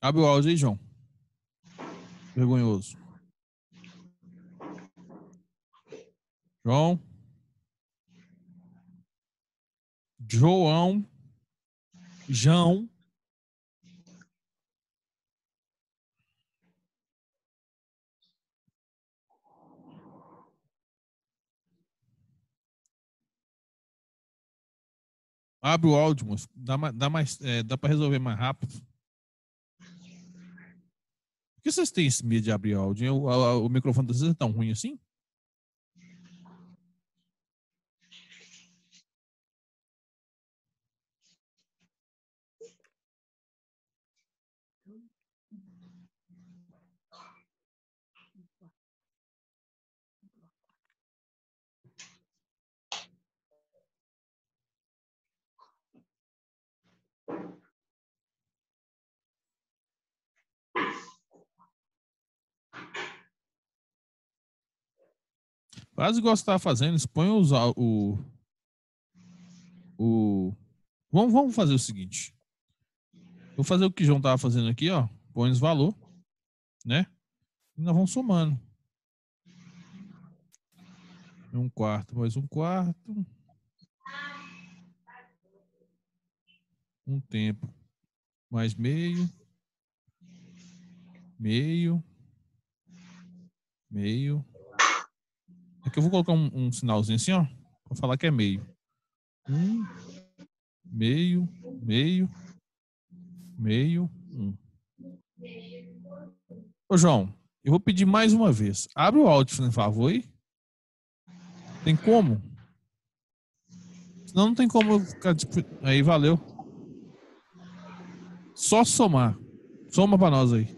Abre o áudio aí, João. Vergonhoso. João. João. João. Abre o áudio, moço. Dá, dá, mais, é, dá para resolver mais rápido. Por que vocês têm esse medo de abrir áudio? O, a- o microfone de vocês é tão ruim assim? Faz igual você fazendo, expõe os, o. O. Vamos, vamos fazer o seguinte. Vou fazer o que o João estava fazendo aqui, ó. Põe os valor, né? E nós vamos somando. Um quarto mais um quarto. Um tempo mais meio. Meio. Meio. Aqui eu vou colocar um, um sinalzinho assim, ó. Pra falar que é meio. Um, meio, meio, meio, um. Ô, João, eu vou pedir mais uma vez. Abre o áudio, por favor, aí. Tem como? Senão não tem como ficar. Aí, valeu. Só somar. Soma pra nós aí.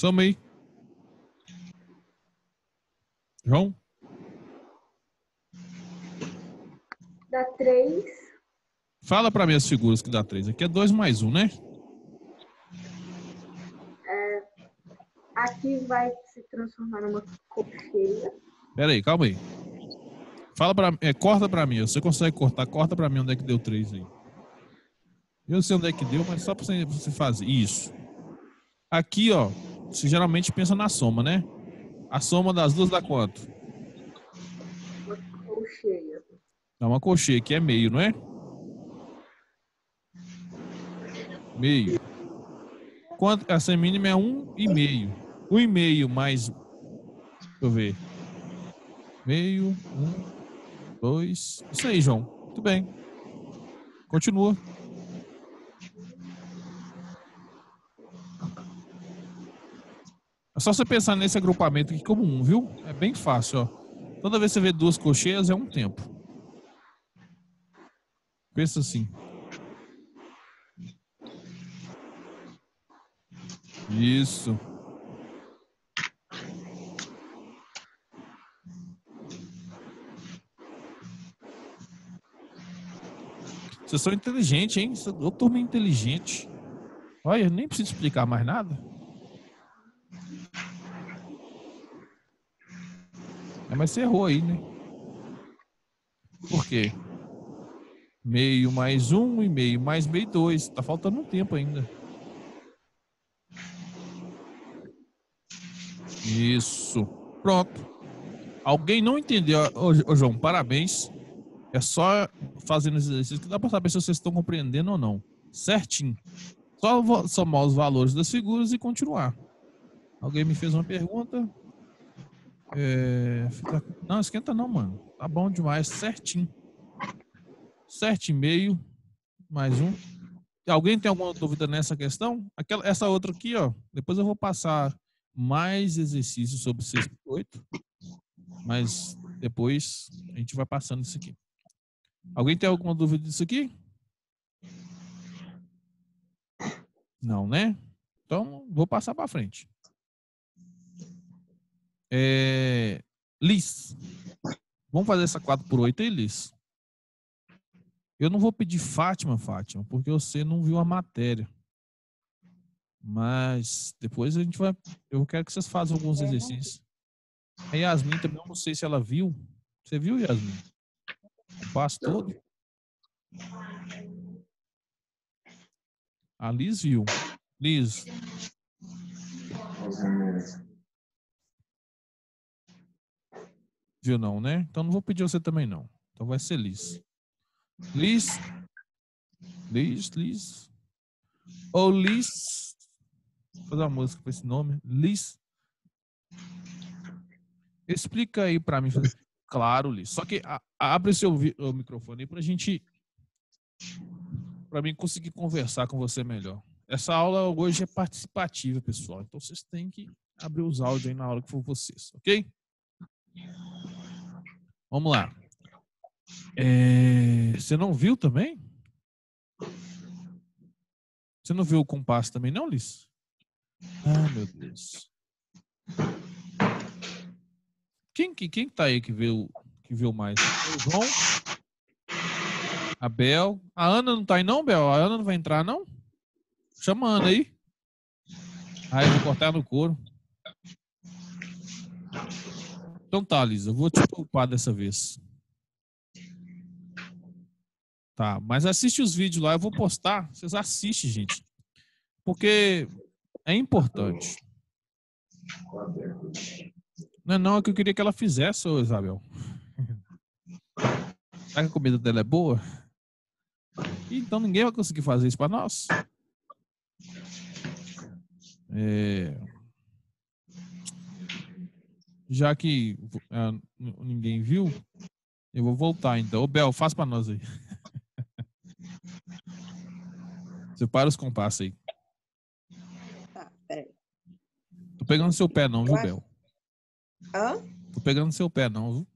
Soma aí. João? Dá três. Fala pra mim as figuras que dá 3. Aqui é 2 mais 1, um, né? Aqui vai se transformar numa colcheia. Pera aí, calma aí. Fala pra é, corta pra mim. Você consegue cortar? Corta pra mim onde é que deu 3 aí. Eu sei onde é que deu, mas só pra você fazer. Isso. Aqui, ó. Você geralmente pensa na soma, né? A soma das duas dá quanto? Uma colcheia. Dá uma cocheia, que é meio, não é? Meio. Quanto, essa mínima é um e meio. Um e meio mais. Deixa eu ver. Meio, um, dois. Isso aí, João. Muito bem. Continua. Só você pensar nesse agrupamento aqui como um, viu? É bem fácil, ó. Toda vez que você vê duas cocheias é um tempo. Pensa assim. Isso. Vocês são inteligentes, hein? Ô, turma inteligente. Olha, eu nem preciso explicar mais nada. Mas você errou aí, né? Por quê? Meio mais um e meio mais meio dois. Tá faltando um tempo ainda. Isso. Pronto. Alguém não entendeu? Ô, ô, João, parabéns. É só fazendo esse exercício que dá para saber se vocês estão compreendendo ou não. Certinho. Só somar os valores das figuras e continuar. Alguém me fez uma pergunta? É, fica- Não, esquenta não, mano. Tá bom demais. Certinho. Sete e meio. Mais um. Alguém tem alguma dúvida nessa questão? Aquela, essa outra aqui, ó. Depois eu vou passar mais exercícios sobre 6 por 8. Mas depois a gente vai passando isso aqui. Alguém tem alguma dúvida disso aqui? Não, né? Então, vou passar para frente. É... Liz. Vamos fazer essa 4 por 8 aí, Liz? Eu não vou pedir Fátima, Fátima, porque você não viu a matéria. Mas depois a gente vai. Eu quero que vocês façam alguns exercícios. A Yasmin também, eu não sei se ela viu. Você viu, Yasmin? compasso todo? A Liz viu. Liz. Viu não, né? Então não vou pedir você também não. Então vai ser Liz. Liz. Liz, Liz. Ou Liz. Vou fazer uma música com esse nome. Liz. Explica aí para mim. Claro, Liz. Só que a, abre seu o microfone aí pra gente. Pra mim conseguir conversar com você melhor. Essa aula hoje é participativa, pessoal. Então vocês têm que abrir os áudios aí na hora que for vocês, ok? Vamos lá. É, você não viu também? Você não viu o compasso também, não, Liz? Ah, meu Deus. Quem, quem tá aí que viu, que viu mais? O João? A Bel? A Ana não tá aí não, Bel? A Ana não vai entrar, não? Chama a Ana aí. Aí vou cortar no couro. Então tá, Lisa, vou te poupar dessa vez. Tá, mas assiste os vídeos lá, eu vou postar. Vocês assistem, gente. Porque é importante. Não, é não, é que eu queria que ela fizesse, ô Isabel. Será que a comida dela é boa? Então ninguém vai conseguir fazer isso para nós. É... Já que uh, ninguém viu, eu vou voltar então. Ô Bel, faz para nós aí. Separa os compassos aí. Tá, peraí. Tô pegando seu pé não, viu, Bel? Hã? Tô pegando seu pé não, viu?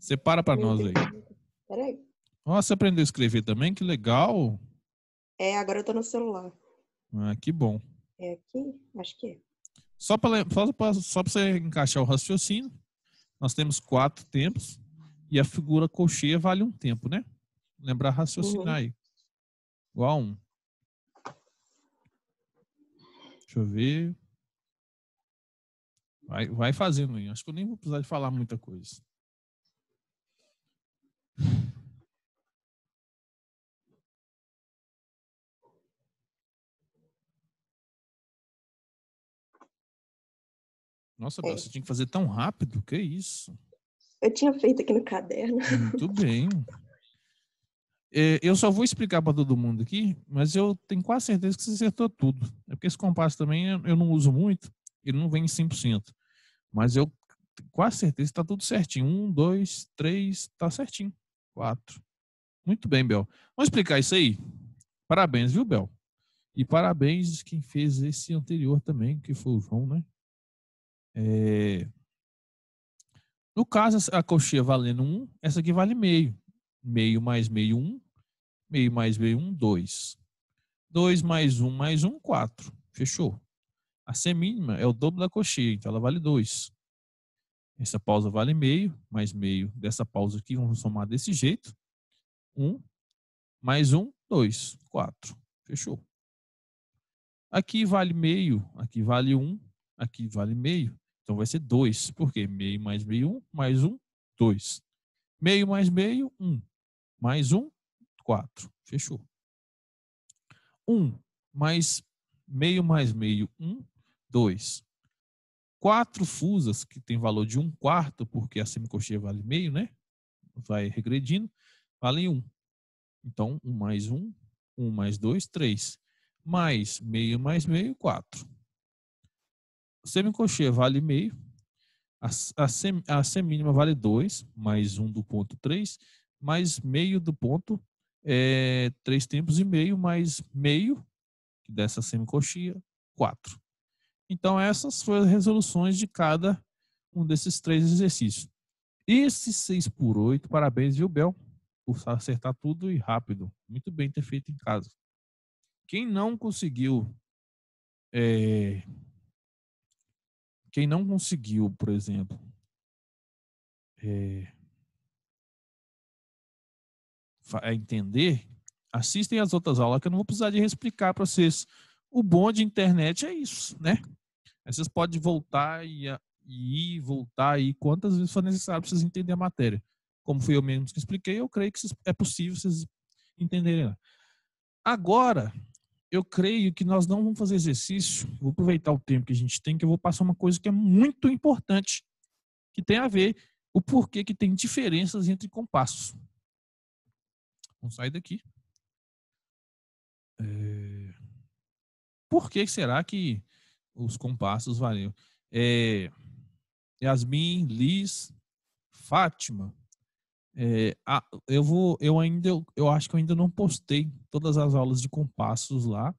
Separa para nós aí. Peraí. Você aprendeu a escrever também? Que legal. É, agora eu tô no celular. Ah, que bom. É aqui? Acho que é. Só para só pra, você encaixar o raciocínio, nós temos quatro tempos e a figura colcheia vale um tempo, né? Lembrar raciocinar Uhum. aí. Igual a um. Deixa eu ver. Vai, vai fazendo aí. Acho que eu nem vou precisar de falar muita coisa. Nossa, Bel, É. você tinha que fazer tão rápido? Que isso? Eu tinha feito aqui no caderno. Muito bem. É, eu só vou explicar para todo mundo aqui, mas eu tenho quase certeza que você acertou tudo. É porque esse compasso também eu não uso muito, ele não vem em 100%. Mas eu tenho quase certeza que está tudo certinho. Um, dois, três, tá certinho. Quatro. Muito bem, Bel. Vamos explicar isso aí? Parabéns, viu, Bel? E parabéns quem fez esse anterior também, que foi o João, né? É, No caso, a coxinha valendo 1, essa aqui vale meio. Meio mais meio, 1. Meio mais meio, 1, 2. 2 mais 1 mais 1, 4. Fechou. A C mínima é o dobro da coxinha, então ela vale 2. Essa pausa vale meio, mais meio dessa pausa aqui, vamos somar desse jeito. 1, mais 1, 2, 4. Fechou. Aqui vale meio, aqui vale 1, aqui vale meio. Então vai ser 2. Por quê? Meio mais meio, 1, mais 1, 2. Meio mais meio, 1. Mais 1, 4. Fechou. 1 mais meio mais meio, 1, 2. Quatro fusas, que tem valor de 1 quarto, porque a semicocheia vale meio, né? Vai regredindo, valem 1. Então, 1 mais 1, 1 mais 2, 3. Mais meio mais meio, 4 semicocheia vale meio, a, a, sem, a semínima vale 2, mais 1 do ponto 3, mais meio do ponto é, 3 tempos e meio, mais meio dessa semicoxia, 4. Então, essas foram as resoluções de cada um desses três exercícios. Esse 6 por 8, parabéns, viu, Bel? Por acertar tudo e rápido. Muito bem ter feito em casa. Quem não conseguiu é, quem não conseguiu, por exemplo, é, entender, assistem as outras aulas que eu não vou precisar de explicar para vocês. O bom de internet é isso, né? Aí vocês podem voltar e, e ir, voltar aí quantas vezes for necessário para vocês entenderem a matéria. Como fui eu mesmo que expliquei, eu creio que é possível vocês entenderem. Agora, eu creio que nós não vamos fazer exercício. Vou aproveitar o tempo que a gente tem, que eu vou passar uma coisa que é muito importante, que tem a ver o porquê que tem diferenças entre compassos. Vamos sair daqui. É... Por que será que os compassos variam? É... Yasmin, Liz, Fátima. É, ah, eu vou, eu ainda, eu acho que eu ainda não postei todas as aulas de compassos lá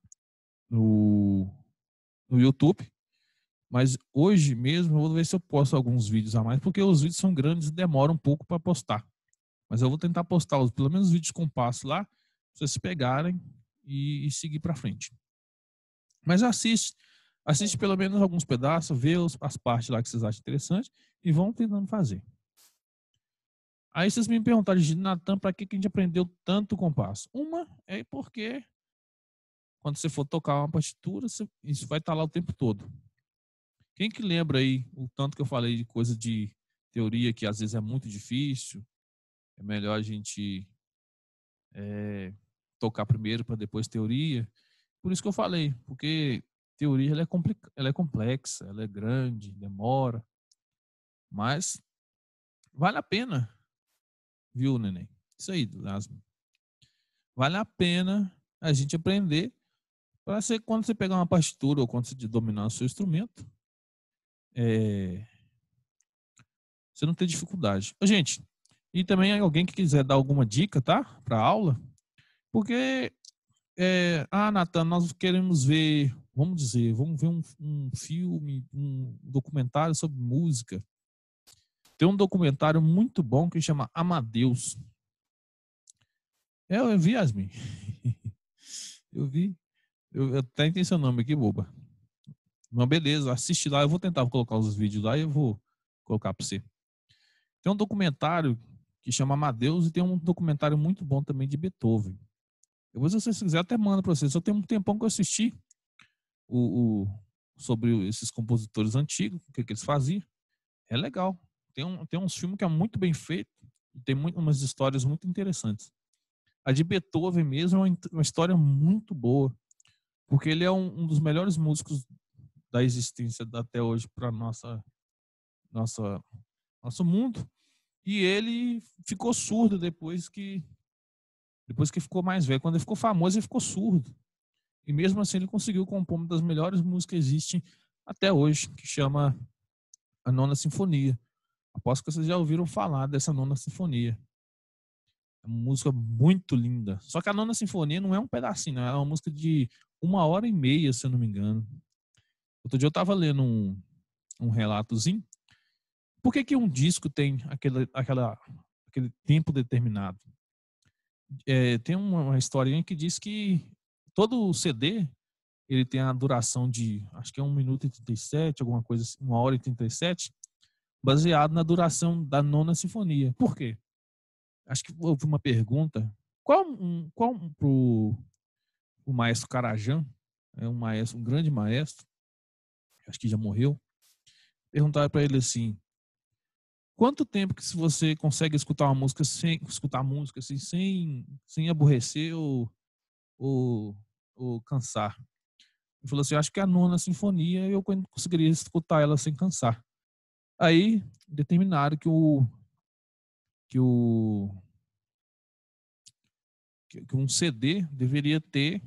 no, no YouTube, mas hoje mesmo eu vou ver se eu posto alguns vídeos a mais, porque os vídeos são grandes e demoram um pouco para postar. Mas eu vou tentar postar os, pelo menos os vídeos com passo lá, pra vocês pegarem e, e seguir para frente. Mas assiste, assiste pelo menos alguns pedaços, vê as partes lá que vocês acham interessante e vão tentando fazer. Aí vocês me perguntaram, Natan, para que, que a gente aprendeu tanto compasso? Uma é porque quando você for tocar uma partitura, isso vai estar tá lá o tempo todo. Quem que lembra aí o tanto que eu falei de coisa de teoria que às vezes é muito difícil? É melhor a gente é, tocar primeiro para depois teoria. Por isso que eu falei, porque teoria ela é, ela é complexa, ela é grande, demora, mas vale a pena, viu, neném? Isso aí, Lasmo. Vale a pena a gente aprender para ser quando você pegar uma partitura ou quando você dominar o seu instrumento, é, você não ter dificuldade. Gente, e também alguém que quiser dar alguma dica, tá? Para aula, porque é, ah, Natan, nós queremos ver, vamos dizer, vamos ver um, um filme, um documentário sobre música. Tem um documentário muito bom que chama Amadeus. É, eu vi, Yasmin. eu vi. Eu, até tem seu nome aqui, boba. Mas beleza, assiste lá. Eu vou tentar colocar os vídeos lá e eu vou colocar para você. Tem um documentário que chama Amadeus e tem um documentário muito bom também de Beethoven. Depois, se vocês quiserem, até mando para vocês. Só tem um tempão que eu assisti o, o sobre esses compositores antigos, o que, que, eles faziam. É legal. Tem, um, tem uns filmes que é muito bem feito tem muito, umas histórias muito interessantes. A de Beethoven mesmo é uma, uma história muito boa, porque ele é um, um dos melhores músicos da existência até hoje para nossa nossa nosso mundo e ele ficou surdo depois que depois que ficou mais velho. Quando ele ficou famoso ele ficou surdo. E mesmo assim ele conseguiu compor uma das melhores músicas que existem até hoje que chama a nona sinfonia aposto que vocês já ouviram falar dessa nona sinfonia. É uma música muito linda. Só que a nona sinfonia não é um pedacinho é uma música de uma hora e meia se eu não me engano. Outro dia eu estava lendo um, um relatozinho. Por que, que um disco tem aquele, aquela, aquele tempo determinado? É, tem uma, uma historinha que diz que todo CD ele tem a duração de, acho que é 1 minuto e 37, alguma coisa assim, 1 hora e 37, baseado na duração da nona sinfonia. Por quê? Acho que houve uma pergunta. Qual, um, qual pro o maestro Carajan, é um maestro, um grande maestro, acho que já morreu, perguntaram para ele assim: quanto tempo que se você consegue escutar uma música sem escutar música assim, sem sem aborrecer ou, ou, ou cansar? Ele falou assim: acho que a nona sinfonia eu conseguiria escutar ela sem cansar. Aí determinaram que o que o que um CD deveria ter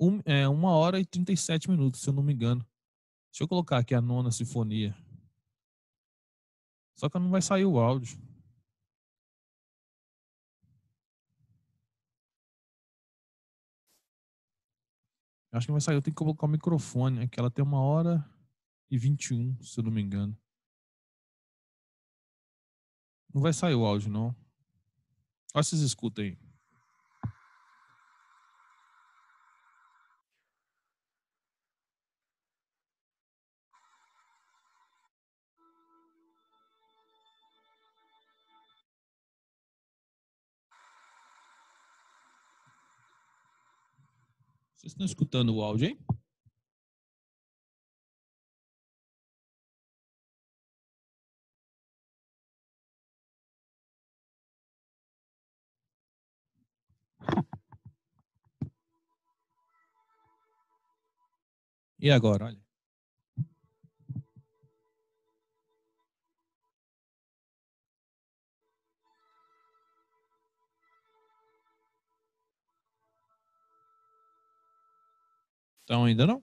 um, é, uma hora e 37 minutos, se eu não me engano. Deixa eu colocar aqui a nona sinfonia. Só que não vai sair o áudio. Acho que vai sair. Eu tenho que colocar o microfone, que ela tem uma hora e 21, se eu não me engano. Não vai sair o áudio, não. Olha vocês escutam aí. Vocês estão escutando o áudio, hein? E agora, olha. Então ainda não?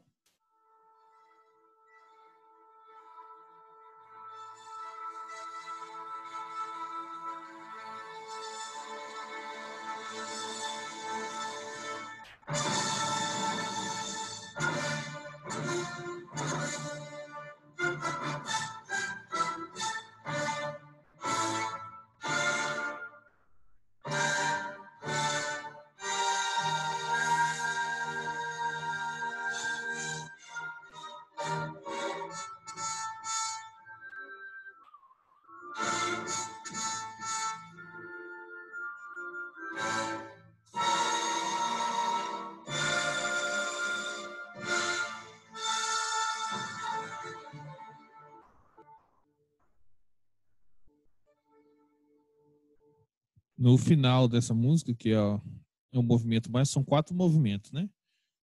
No final dessa música, que é, é um movimento, mas são quatro movimentos, né?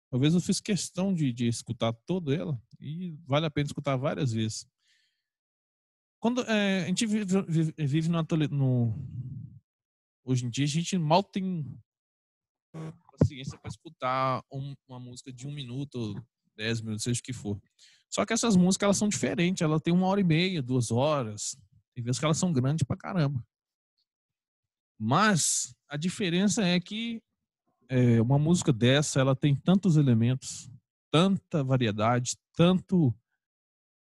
Talvez eu fiz questão de, de escutar toda ela e vale a pena escutar várias vezes. Quando é, a gente vive, vive, vive no, no, hoje em dia a gente mal tem paciência para escutar um, uma música de um minuto, dez minutos, seja o que for. Só que essas músicas elas são diferentes, ela tem uma hora e meia, duas horas. Tem vezes que elas são grandes pra caramba. Mas a diferença é que é, uma música dessa ela tem tantos elementos, tanta variedade, tanto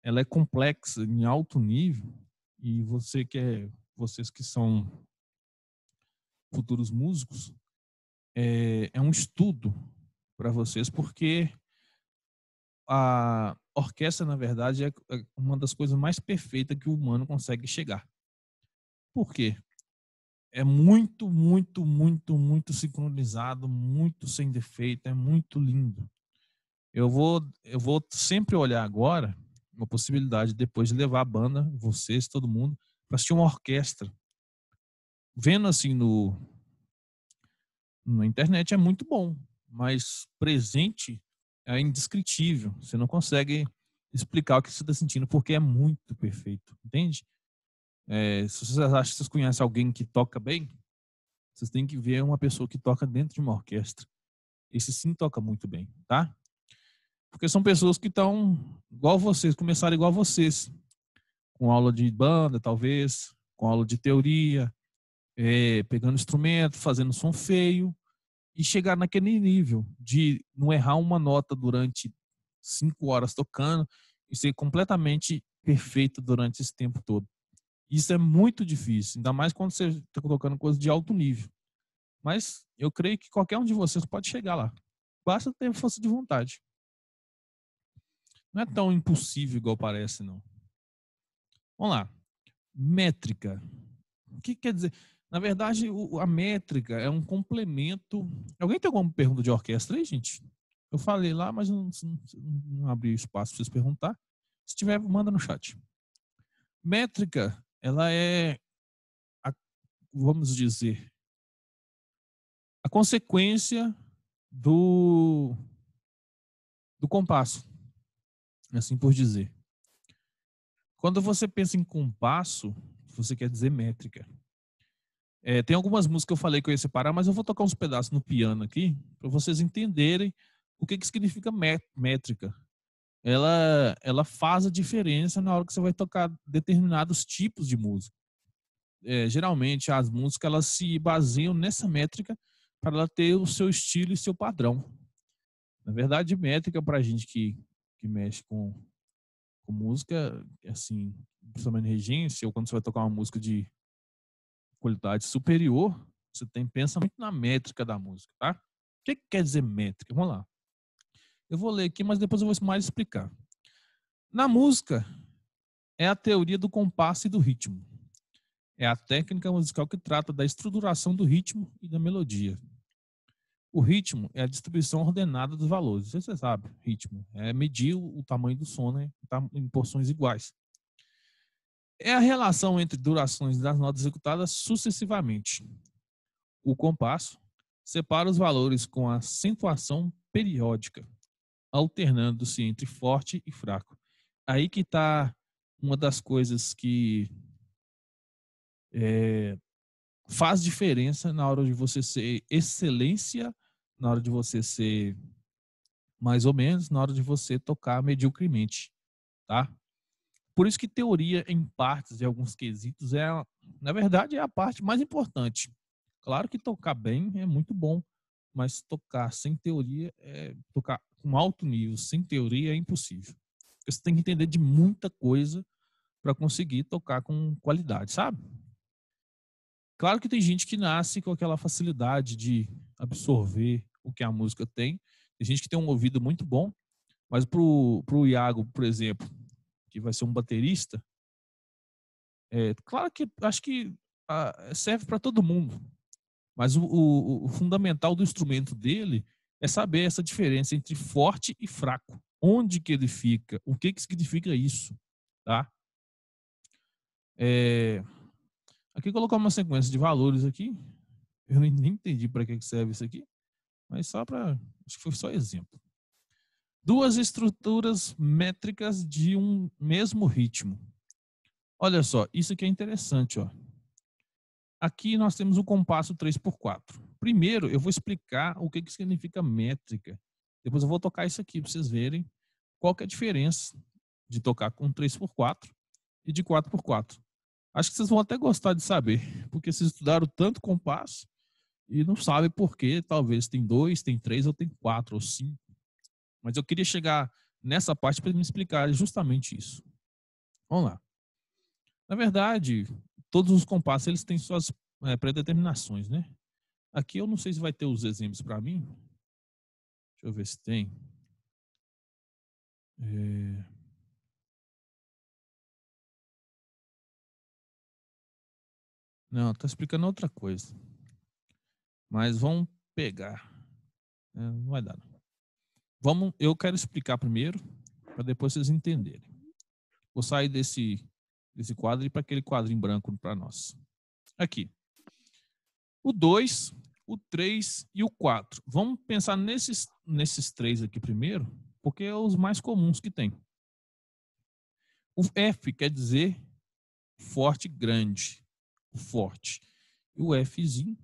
ela é complexa em alto nível e você que é vocês que são futuros músicos é, é um estudo para vocês porque a orquestra na verdade é, é uma das coisas mais perfeitas que o humano consegue chegar. Por quê? É muito, muito, muito, muito sincronizado, muito sem defeito, é muito lindo. Eu vou, eu vou sempre olhar agora uma possibilidade depois de levar a banda, vocês, todo mundo, para assistir uma orquestra. Vendo assim no na internet é muito bom, mas presente é indescritível. Você não consegue explicar o que você está sentindo porque é muito perfeito, entende? É, se vocês acham que vocês conhecem alguém que toca bem, vocês têm que ver uma pessoa que toca dentro de uma orquestra. Esse sim toca muito bem, tá? Porque são pessoas que estão igual vocês, começaram igual vocês, com aula de banda, talvez, com aula de teoria, é, pegando instrumento, fazendo som feio, e chegar naquele nível de não errar uma nota durante cinco horas tocando e ser completamente perfeito durante esse tempo todo. Isso é muito difícil, ainda mais quando você está colocando coisas de alto nível. Mas eu creio que qualquer um de vocês pode chegar lá. Basta ter força de vontade. Não é tão impossível igual parece, não. Vamos lá. Métrica. O que quer dizer? Na verdade, a métrica é um complemento. Alguém tem alguma pergunta de orquestra aí, gente? Eu falei lá, mas não, não, não abri espaço para vocês perguntar. Se tiver, manda no chat. Métrica ela é, a, vamos dizer, a consequência do, do compasso, assim por dizer. Quando você pensa em compasso, você quer dizer métrica. É, tem algumas músicas que eu falei que eu ia separar, mas eu vou tocar uns pedaços no piano aqui para vocês entenderem o que, que significa métrica ela, ela faz a diferença na hora que você vai tocar determinados tipos de música. É, geralmente as músicas elas se baseiam nessa métrica para ela ter o seu estilo e seu padrão. Na verdade, métrica para a gente que, que mexe com, com música, assim, principalmente regência, ou quando você vai tocar uma música de qualidade superior, você tem pensa muito na métrica da música, tá? O que, que quer dizer métrica? Vamos lá. Eu vou ler aqui, mas depois eu vou mais explicar. Na música, é a teoria do compasso e do ritmo. É a técnica musical que trata da estruturação do ritmo e da melodia. O ritmo é a distribuição ordenada dos valores. Você sabe, ritmo é medir o tamanho do som né, em porções iguais. É a relação entre durações das notas executadas sucessivamente. O compasso separa os valores com acentuação periódica alternando-se entre forte e fraco. Aí que está uma das coisas que é, faz diferença na hora de você ser excelência, na hora de você ser mais ou menos, na hora de você tocar mediocremente, tá? Por isso que teoria em partes de alguns quesitos é, na verdade, é a parte mais importante. Claro que tocar bem é muito bom, mas tocar sem teoria é tocar com alto nível, sem teoria é impossível. Você tem que entender de muita coisa para conseguir tocar com qualidade, sabe? Claro que tem gente que nasce com aquela facilidade de absorver o que a música tem. Tem gente que tem um ouvido muito bom, mas pro, pro Iago, por exemplo, que vai ser um baterista, é, claro que acho que ah, serve para todo mundo. Mas o, o, o, fundamental do instrumento dele é saber essa diferença entre forte e fraco. Onde que ele fica? O que que significa isso? Tá? É, Aqui colocar uma sequência de valores aqui. Eu nem entendi para que serve isso aqui, mas só para, acho que foi só exemplo. Duas estruturas métricas de um mesmo ritmo. Olha só, isso aqui é interessante, ó. Aqui nós temos o compasso 3x4. Primeiro, eu vou explicar o que, que significa métrica. Depois eu vou tocar isso aqui para vocês verem qual que é a diferença de tocar com 3x4 e de 4x4. Acho que vocês vão até gostar de saber, porque vocês estudaram tanto compasso e não sabem por que talvez tem dois, tem três ou tem quatro ou cinco. Mas eu queria chegar nessa parte para me explicar justamente isso. Vamos lá. Na verdade, todos os compassos eles têm suas é, predeterminações, né? Aqui eu não sei se vai ter os exemplos para mim. Deixa eu ver se tem. É... Não, tá explicando outra coisa. Mas vamos pegar. É, não vai dar. Não. Vamos, eu quero explicar primeiro, para depois vocês entenderem. Vou sair desse, desse quadro e para aquele quadrinho branco para nós. Aqui. O 2, o 3 e o 4. Vamos pensar nesses, nesses três aqui primeiro, porque é os mais comuns que tem. O F quer dizer forte, grande forte. E o Fzinho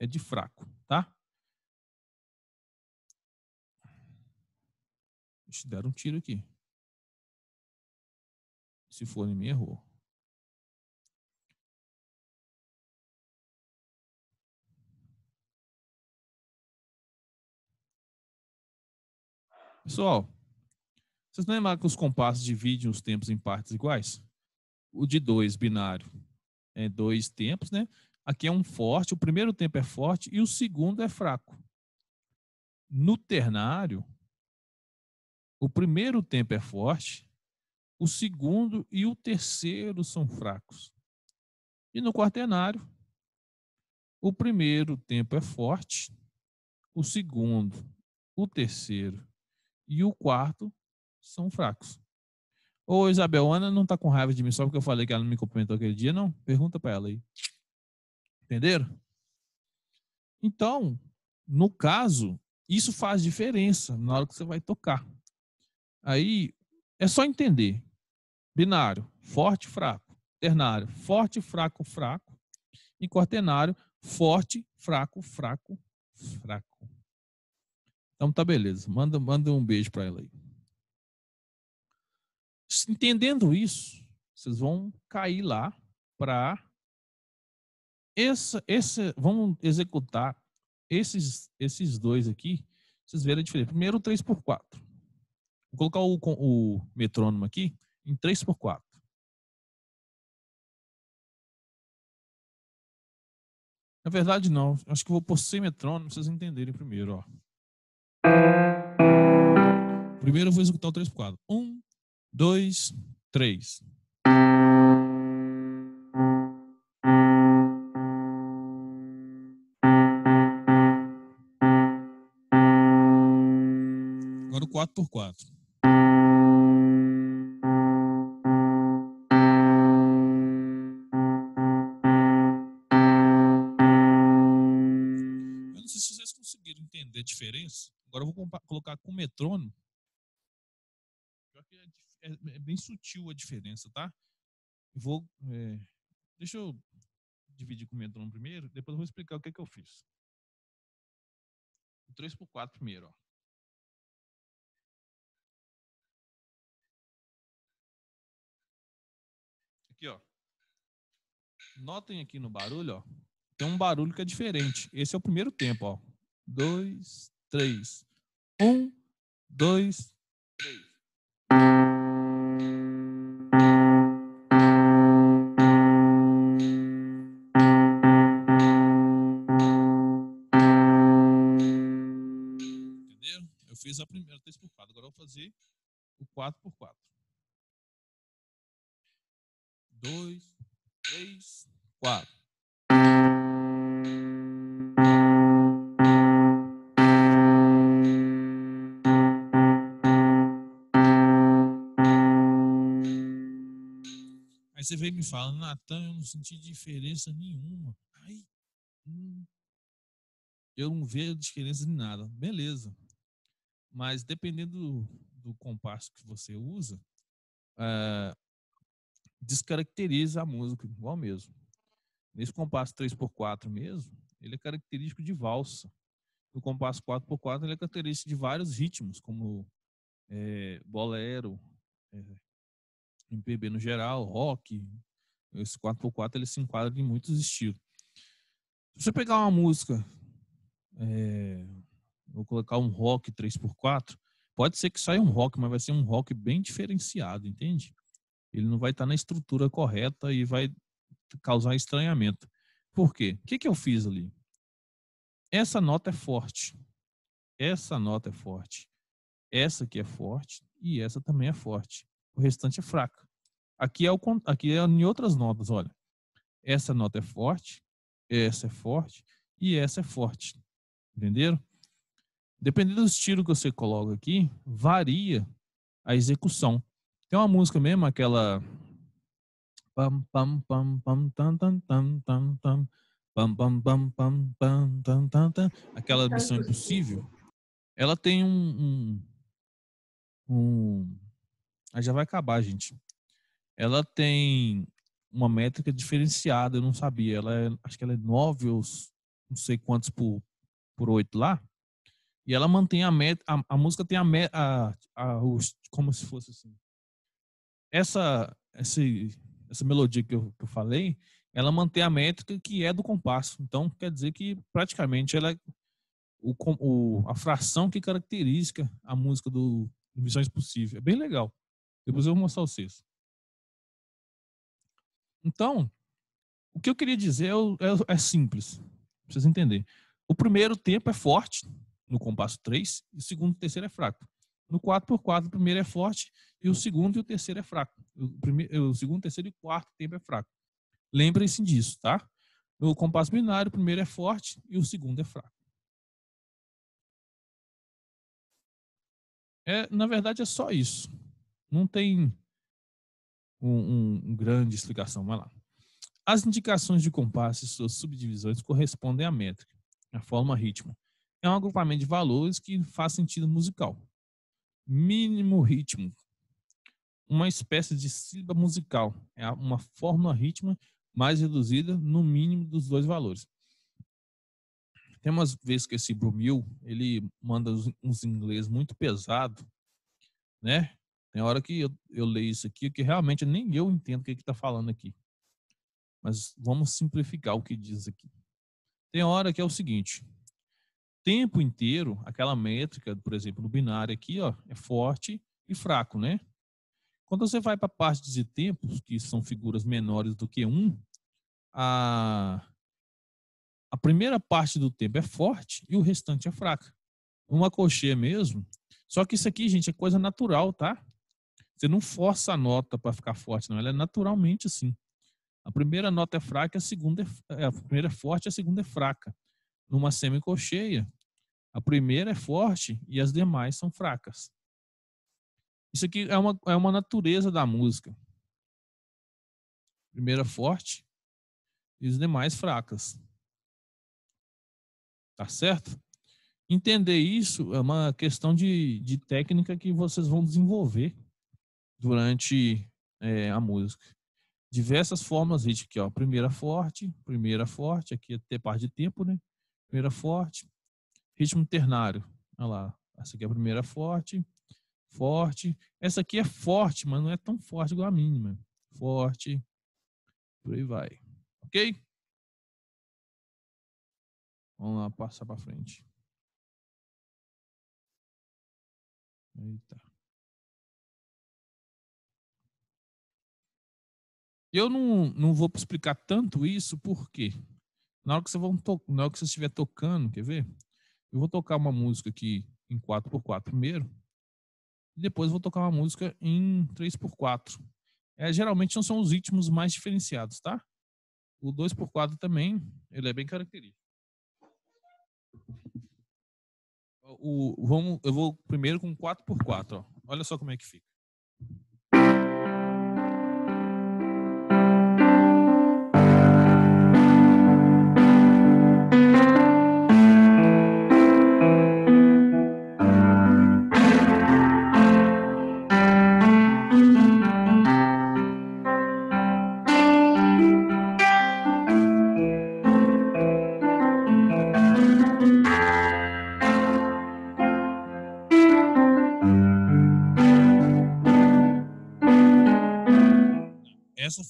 é de fraco, tá? Dar um tiro aqui. Se for em mim, errou. Pessoal, vocês lembram que os compassos dividem os tempos em partes iguais? O de 2, binário, é, dois tempos, né? Aqui é um forte, o primeiro tempo é forte e o segundo é fraco. No ternário, o primeiro tempo é forte, o segundo e o terceiro são fracos. E no quaternário, o primeiro tempo é forte, o segundo, o terceiro e o quarto são fracos. Ô, Isabel, Ana não tá com raiva de mim só porque eu falei que ela não me cumprimentou aquele dia, não? Pergunta para ela aí. Entenderam? Então, no caso, isso faz diferença na hora que você vai tocar. Aí é só entender. Binário, forte, fraco. Ternário, forte, fraco, fraco. E quaternário, forte, fraco, fraco, fraco. Então tá beleza. Manda, manda um beijo para ela aí. Entendendo isso, vocês vão cair lá para essa, essa, vamos executar esses, esses dois aqui. Vocês verem a diferença. Primeiro, 3x4. Vou colocar o, o metrônomo aqui em 3x4. Na verdade, não. Acho que vou por semitrônomo, vocês entenderem primeiro. Ó. Primeiro eu vou executar o 3x4. 1, 2, 3. Agora o 4x4. Diferença. Agora eu vou colocar com metrônomo é, é- é bem sutil a diferença, tá? Eu Vou, é, deixa eu dividir com o metrônomo primeiro, depois eu vou explicar o que, que eu fiz. O 3x4 primeiro, ó. Aqui, ó. Notem aqui no barulho, ó. Tem um barulho que é diferente. Esse é o primeiro tempo, ó dois, três. Um, dois, três. Entendeu? Eu fiz a primeira três por quatro. Agora vou fazer o quatro por quatro. Dois, três, quatro. Você vem me fala, Natan, eu não senti diferença nenhuma. Hum, eu não vejo diferença em nada. Beleza. Mas dependendo do, do compasso que você usa, ah, descaracteriza a música igual mesmo. Nesse compasso 3x4 mesmo, ele é característico de valsa. No compasso 4x4, ele é característico de vários ritmos, como eh, bolero, eh, MPB no geral, rock. Esse 4x4 ele se enquadra em muitos estilos. Se você pegar uma música, eh, vou colocar um rock 3x4, pode ser que saia um rock, mas vai ser um rock bem diferenciado, entende? Ele não vai estar na estrutura correta e vai causar estranhamento. Por quê? O que, que eu fiz ali? Essa nota é forte. Essa nota é forte. Essa aqui é forte e essa também é forte. O restante é fraca. Aqui é, o, aqui é em outras notas, olha. Essa nota é forte, essa é forte e essa é forte. Entenderam? Dependendo do estilo que você coloca aqui, varia a execução. Tem uma música mesmo, aquela. Pam, pam, pam, pam, tam, tam, tam, tam, tam. Pam, pam, pam, pam, pam, tam, tam, tam. Aquela Missão Impossível. Ela tem um. um, um... Aí já vai acabar, gente. Ela tem uma métrica diferenciada, eu não sabia. Ela é, acho que ela é 9 ou não sei quantos por, por 8 lá. E ela mantém a meta. A, a música tem a, me- a, como se fosse assim. Essa, essa, essa melodia que eu, que eu falei, ela mantém a métrica que é do compasso. Então, quer dizer que praticamente ela é o, o, a fração que caracteriza a música do, do Missões Possível. É bem legal. Depois eu vou mostrar vocês. Então, o que eu queria dizer é, é- é simples, vocês entenderem. O primeiro tempo é forte, no compasso 3, e o segundo e o terceiro é fraco. No 4x4, o primeiro é forte e o segundo e o terceiro é fraco. O, primeiro, o segundo, terceiro e quarto tempo é fraco. Lembrem-se disso, tá? No compasso binário, o primeiro é forte e o segundo é fraco. É, na verdade, é só isso. Não tem um, um- um grande explicação. Vai lá. As indicações de compasso e suas subdivisões correspondem à métrica, à forma ritmo. É um agrupamento de valores que faz sentido musical. Mínimo ritmo. Uma espécie de sílaba musical. É a- uma fórmula rítmica mais reduzida no mínimo dos dois valores. Tem umas vezes que esse Brumil, ele manda uns inglês muito pesado, né? Tem hora que eu, eu leio isso aqui que realmente nem eu entendo o que está falando aqui. Mas vamos simplificar o que diz aqui. Tem hora que é o seguinte: tempo inteiro, aquela métrica, por exemplo, no binário aqui, ó, é forte e fraco, né? Quando você vai para a parte de tempos, que são figuras menores do que um, a, a primeira parte do tempo é forte e o restante é fraca. Uma cocheia mesmo. Só que isso aqui, gente, é coisa natural, tá? Você não força a nota para ficar forte, não. Ela é naturalmente assim. A primeira nota é fraca, a segunda é, a primeira é forte, a segunda é fraca. Numa semicocheia, a primeira é forte e as demais são fracas. Isso aqui é uma, é uma natureza da música. Primeira forte e as demais fracas. Tá certo? Entender isso é uma questão de, de técnica que vocês vão desenvolver durante é, a música. Diversas formas rítmicas aqui, ó. Primeira forte, primeira forte, aqui é ter parte de tempo, né? Primeira forte, ritmo ternário. Olha lá, essa aqui é a primeira forte, forte. Essa aqui é forte, mas não é tão forte igual a mínima. Forte, por aí vai. Ok? Vamos lá, passar para frente. Eita. Eu não, não vou explicar tanto isso, porque na hora que você, vão to na hora que você estiver tocando, quer ver? Eu vou tocar uma música aqui em 4x4 primeiro, e depois vou tocar uma música em 3x4. É, geralmente não são os ritmos mais diferenciados, tá? O 2x4 também, ele é bem característico. O, vamos, eu vou primeiro com 4x4, ó. Olha só como é que fica.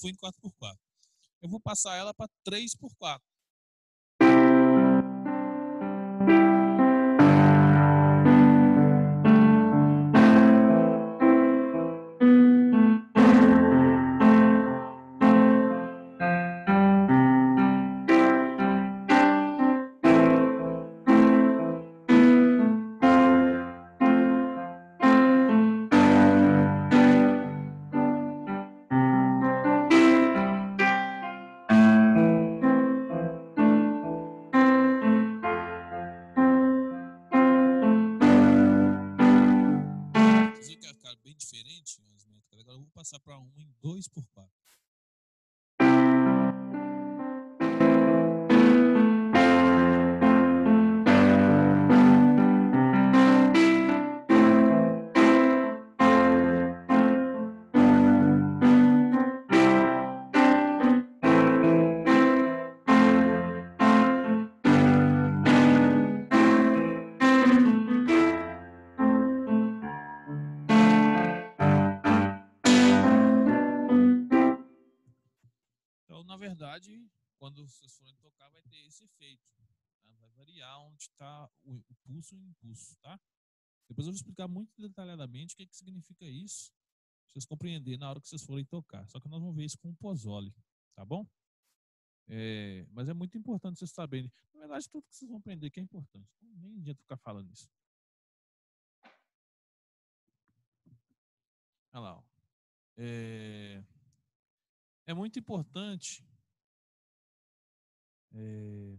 Foi em 4x4. Eu vou passar ela para 3x4. Verdade, quando vocês forem tocar, vai ter esse efeito. Tá? Vai variar onde está o, o, pulso e o impulso, tá? Depois eu vou explicar muito detalhadamente o que, é que significa isso, pra vocês compreenderem na hora que vocês forem tocar. Só que nós vamos ver isso com o pozole, tá bom? É, mas é muito importante vocês saberem. Na verdade, tudo que vocês vão aprender que é importante. Então, nem adianta ficar falando isso. Olha lá. Ó. É, é muito importante é...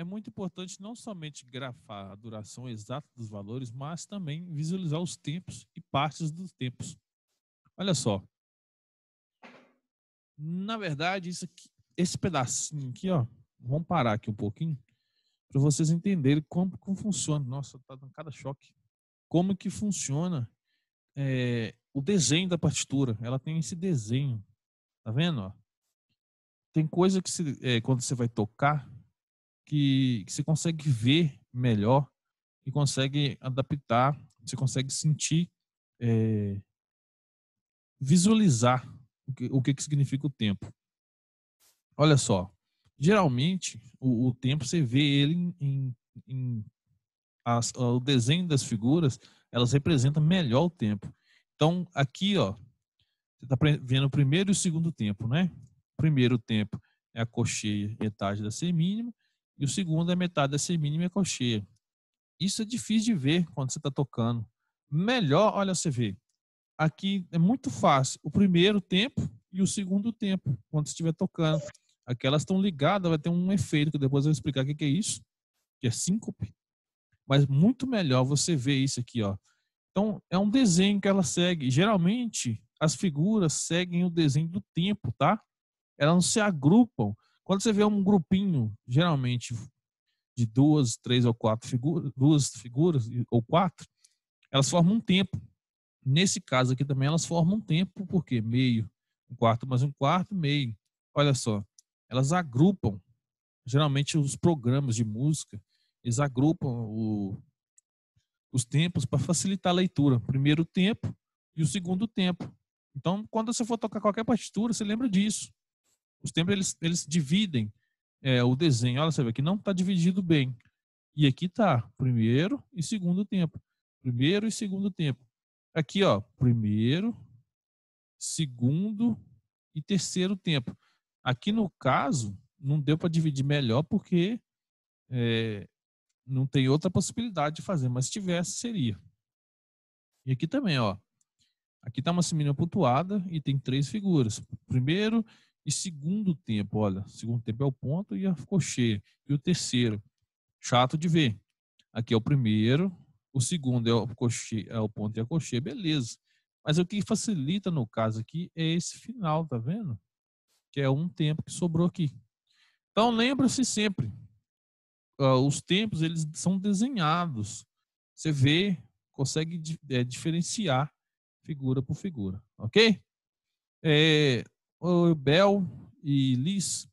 é muito importante não somente grafar a duração exata dos valores, mas também visualizar os tempos e partes dos tempos. Olha só. Na verdade, isso aqui, esse pedacinho aqui, ó, vamos parar aqui um pouquinho para vocês entenderem como, como funciona. Nossa, tá dando cada choque. Como que funciona é, o desenho da partitura. Ela tem esse desenho, tá vendo? Ó? tem coisa que se, é, quando você vai tocar que, que você consegue ver melhor e consegue adaptar, você consegue sentir, é, visualizar o que, o que, que significa o tempo. Olha só, geralmente o, o tempo você vê ele em, em, em as, o desenho das figuras, elas representam melhor o tempo. Então aqui, ó, você está vendo o primeiro e o segundo tempo, né? primeiro tempo é a cocheia, metade da semínima, e o segundo é metade da semínima e a cocheia. Isso é difícil de ver quando você está tocando. Melhor, olha, você vê. Aqui é muito fácil. O primeiro tempo e o segundo tempo, quando você estiver tocando. Aquelas estão ligadas, vai ter um efeito que depois eu vou explicar o que é isso, que é síncope. Mas muito melhor você ver isso aqui, ó. Então, é um desenho que ela segue. Geralmente, as figuras seguem o desenho do tempo, tá? elas não se agrupam. Quando você vê um grupinho, geralmente de duas, três ou quatro figuras, duas figuras ou quatro, elas formam um tempo. Nesse caso aqui também elas formam um tempo, porque meio, um quarto mais um quarto, meio. Olha só, elas agrupam, geralmente os programas de música, eles agrupam o, os tempos para facilitar a leitura. Primeiro tempo e o segundo tempo. Então, quando você for tocar qualquer partitura, você lembra disso. Os tempos eles, eles dividem é, o desenho. Olha, você vê que não está dividido bem. E aqui está primeiro e segundo tempo. Primeiro e segundo tempo. Aqui, ó, primeiro, segundo e terceiro tempo. Aqui no caso, não deu para dividir melhor porque é, não tem outra possibilidade de fazer, mas se tivesse, seria. E aqui também, ó. Aqui está uma semana pontuada e tem três figuras. Primeiro e segundo tempo, olha. Segundo tempo é o ponto e a cocheia. E o terceiro, chato de ver. Aqui é o primeiro, o segundo é o, coche, é o ponto e a cocheia, beleza. Mas o que facilita no caso aqui é esse final, tá vendo? Que é um tempo que sobrou aqui. Então lembra-se sempre, uh, os tempos eles são desenhados. Você vê, consegue é, diferenciar figura por figura, ok? É, o Bel e Liz,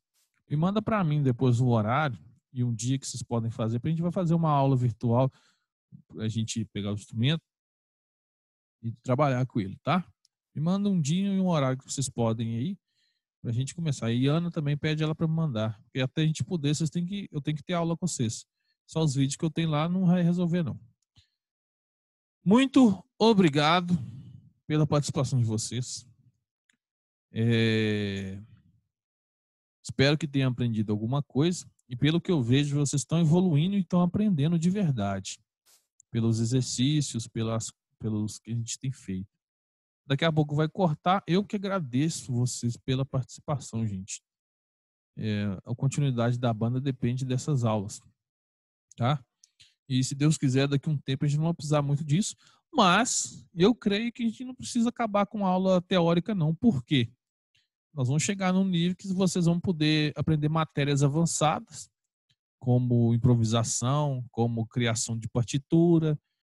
me manda para mim depois o horário e um dia que vocês podem fazer, a gente vai fazer uma aula virtual, a gente pegar o instrumento e trabalhar com ele, tá? Me manda um dia e um horário que vocês podem aí para a gente começar. E Ana também pede ela para mandar, porque até a gente poder, vocês têm que, eu tenho que ter aula com vocês. Só os vídeos que eu tenho lá não vai resolver não. Muito obrigado pela participação de vocês. É... Espero que tenham aprendido alguma coisa. E pelo que eu vejo, vocês estão evoluindo e estão aprendendo de verdade. Pelos exercícios, pelas, pelos que a gente tem feito. Daqui a pouco vai cortar. Eu que agradeço vocês pela participação, gente. É, a continuidade da banda depende dessas aulas, tá? E se Deus quiser, daqui a um tempo a gente não vai precisar muito disso. Mas eu creio que a gente não precisa acabar com aula teórica, não. Por quê? Nós vamos chegar num nível que vocês vão poder aprender matérias avançadas, como improvisação, como criação de partitura,